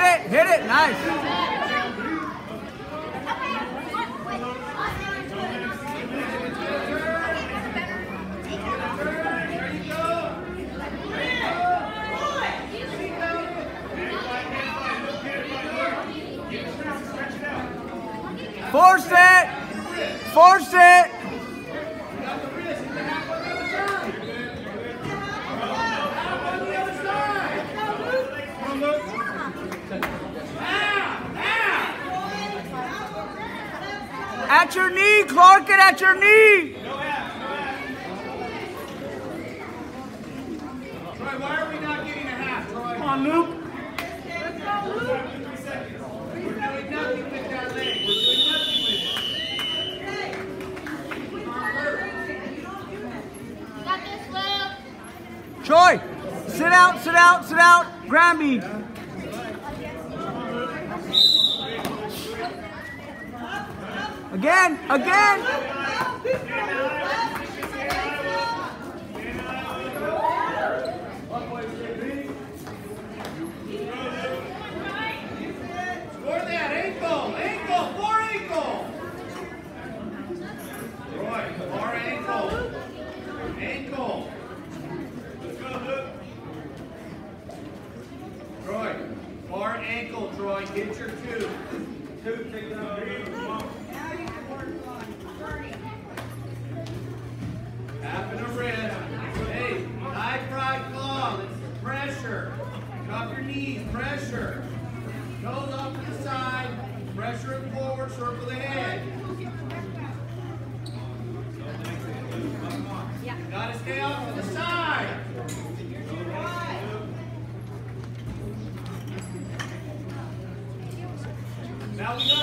it, hit it, nice. Force it! Force it! At your knee, Clark, it at your knee! Troy, why are we not getting a half, Troy? Come on, Luke. Troy, sit out, sit out, sit out. Granby. Again, again. Score that ankle, ankle, far ankle. Troy, far ankle, ankle. Let's go, Luke. Troy, far ankle, Troy, get your two. Two, take. Knees. Pressure. Nose off to the side. Pressure forward. Circle the head. Gotta stay off to the side. Now we gotta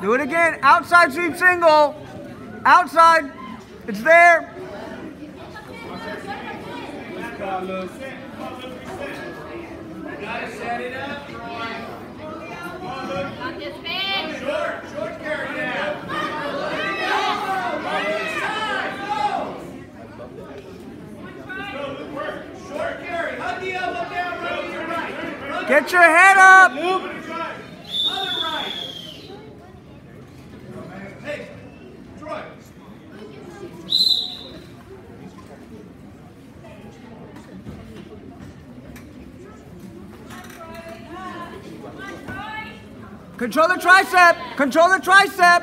Do it again. Outside sweep single. Outside. It's there. Get your head up, Troy. Got this, man. Short, short carry now. Short carry. Hug the elbow down, run to your right. Run Get your head up. Other right. Hey, Troy. Control the tricep. Control the tricep.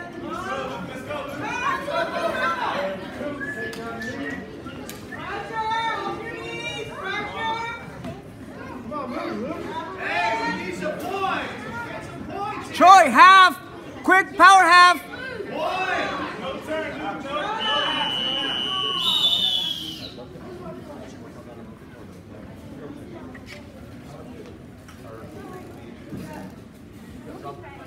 Troy, half. Quick power half. Stop.